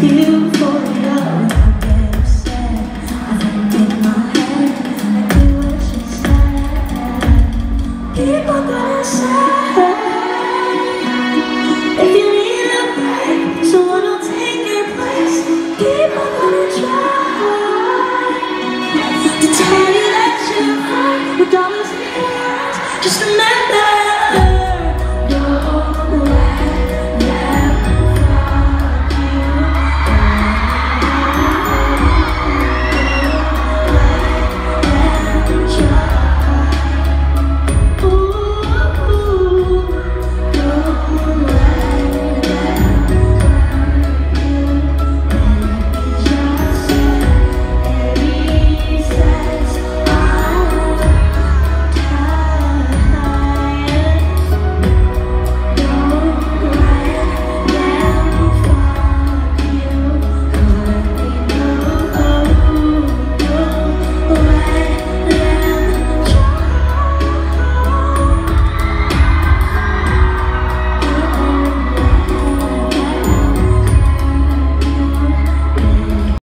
to